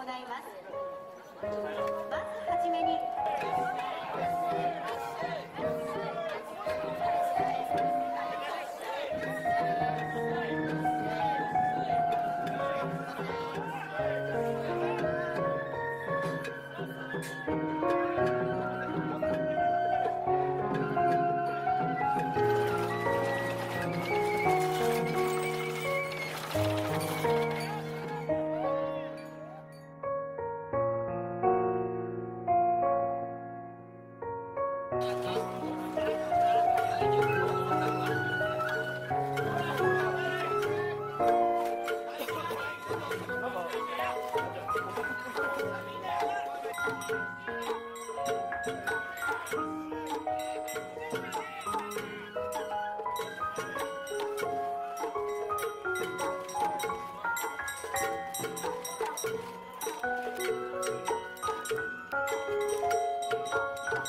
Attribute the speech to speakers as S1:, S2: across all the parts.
S1: ございます。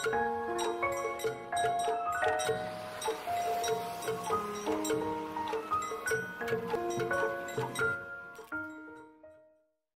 S1: す